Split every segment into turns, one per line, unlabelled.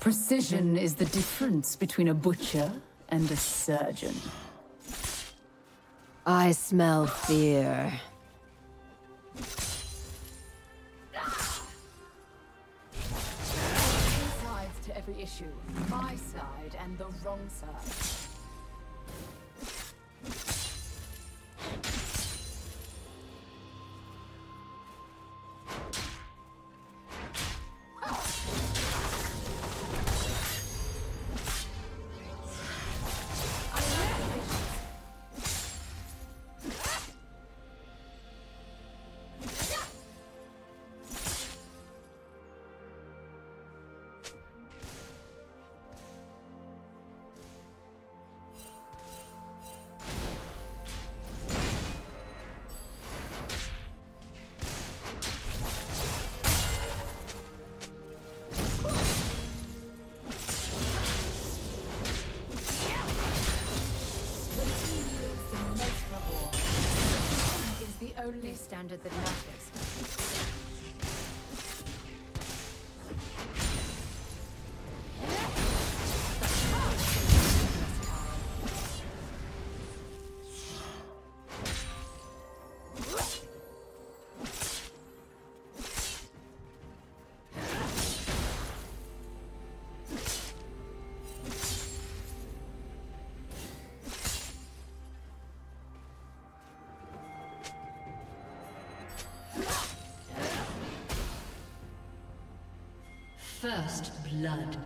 Precision is the difference between a butcher and a surgeon.
I smell fear.
sides to every issue. My side and the wrong side. Standard that matters.
First blood.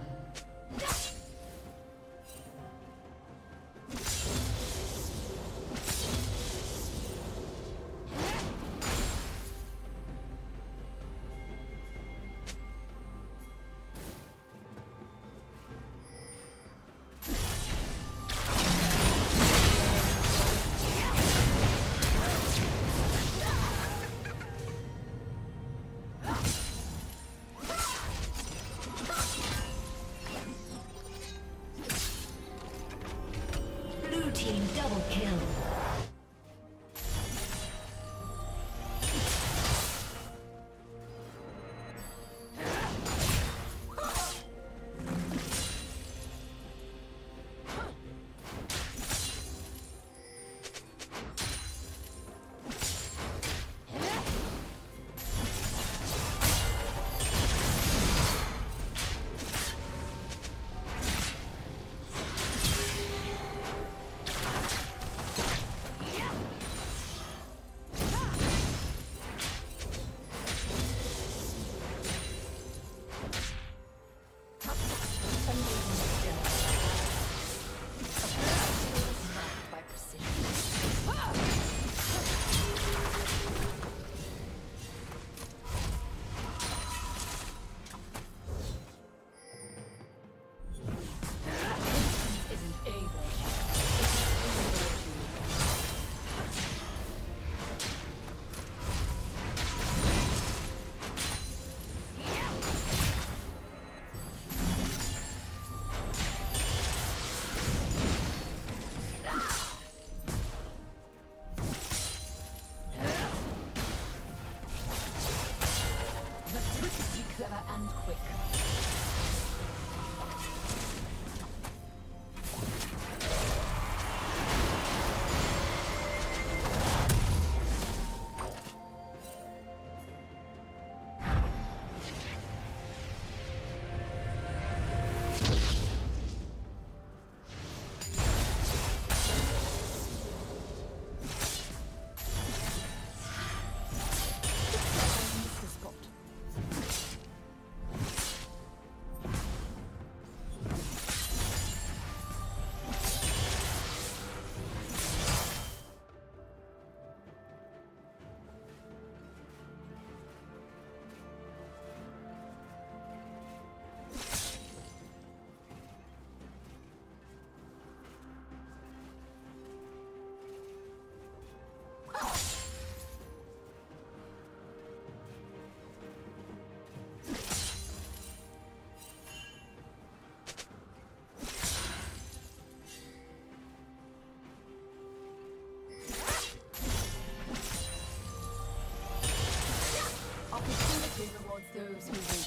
serves me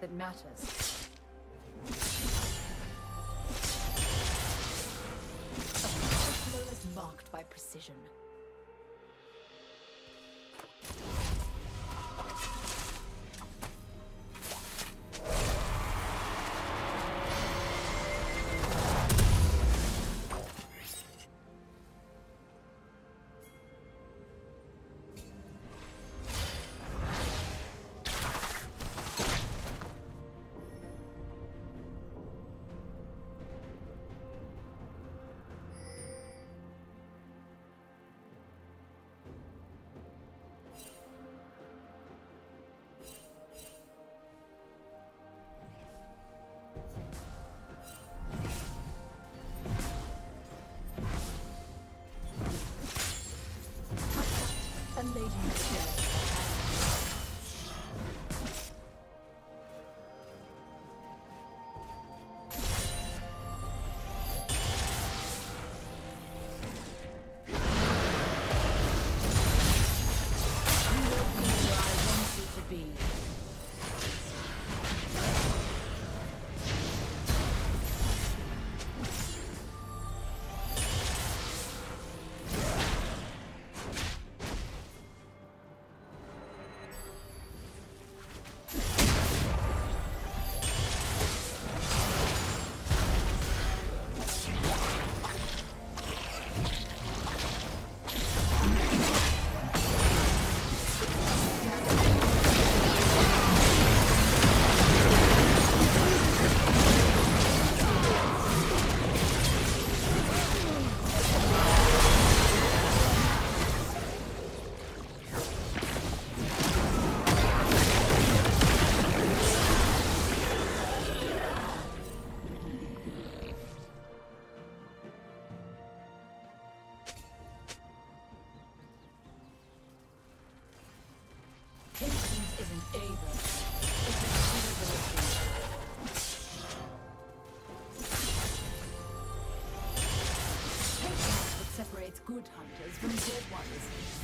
that matters. Ones.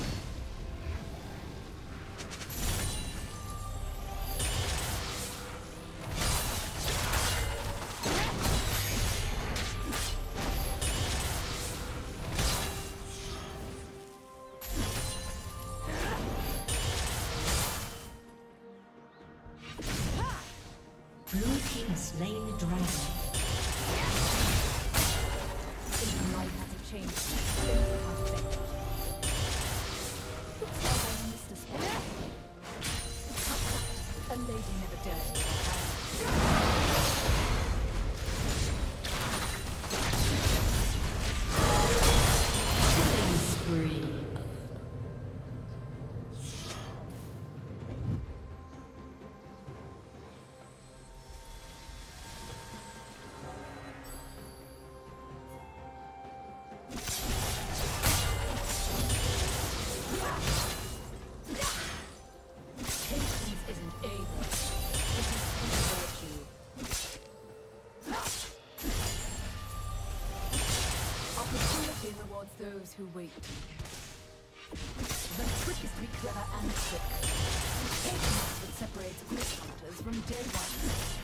A lady never dares those who wait. The trick is to be clever and quick. Patience is what separates glitch hunters from dead ones.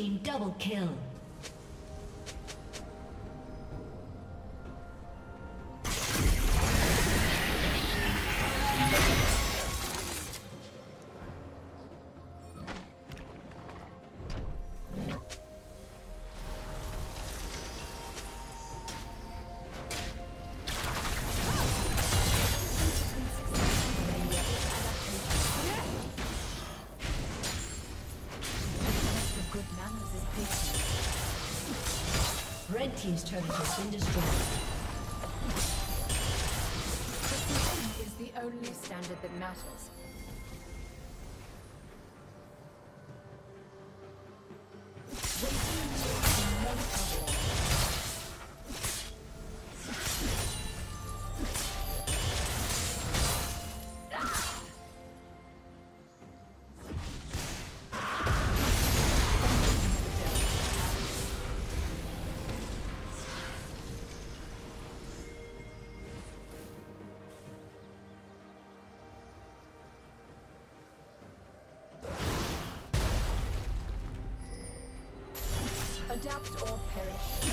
Team double kill. Red team's turret has been destroyed.
Precision is the only standard that matters. Adapt or perish.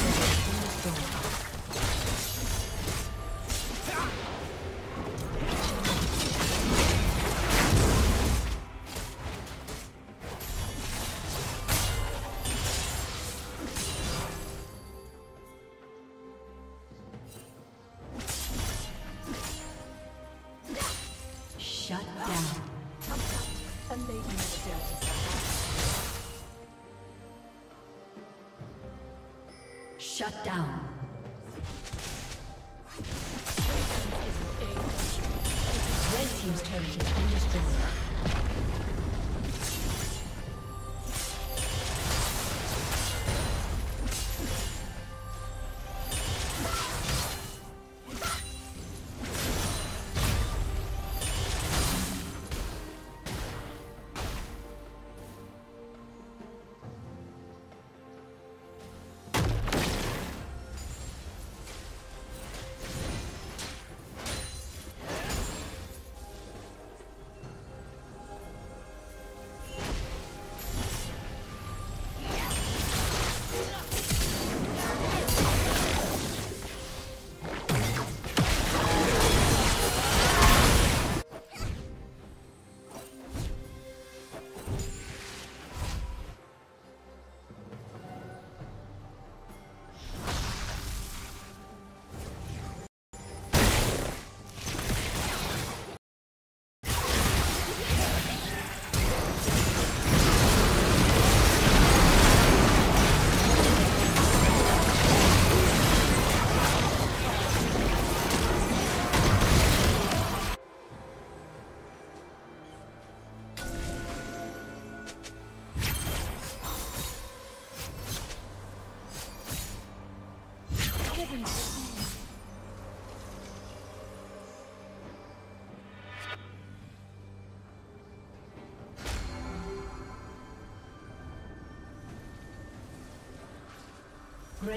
Thank you. Down.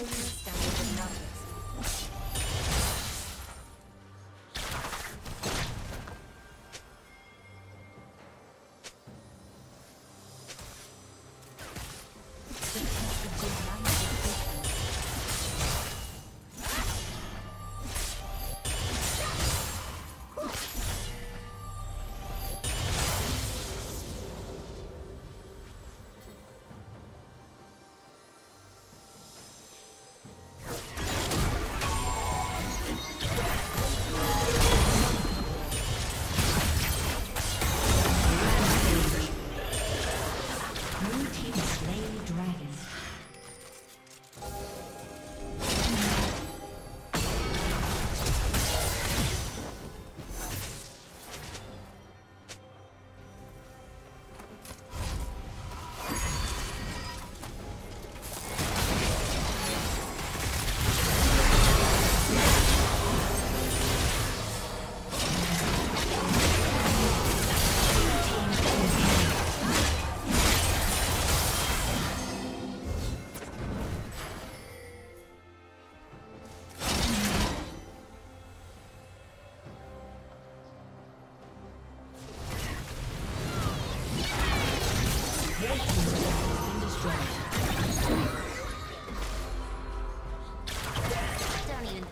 over. slain dragon.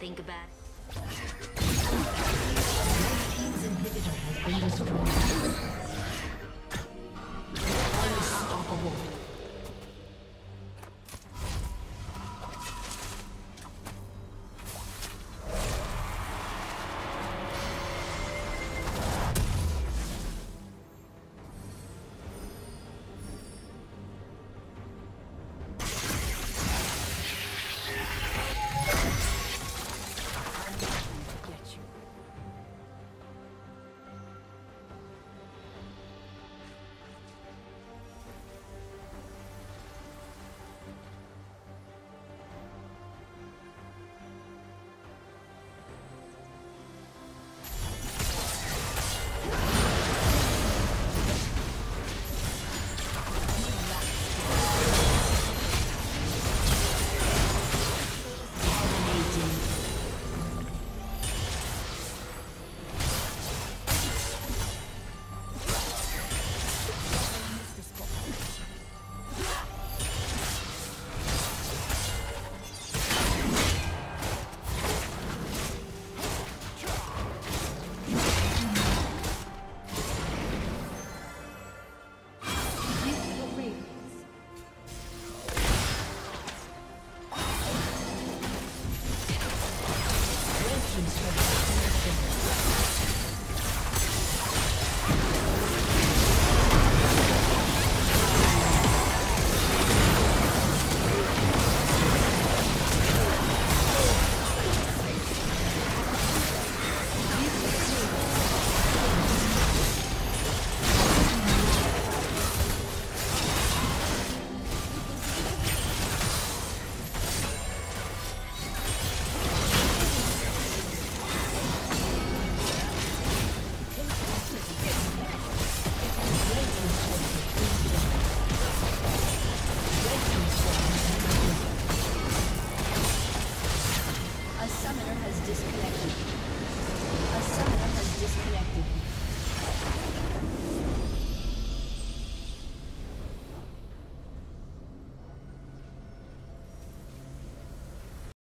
Has been destroyed.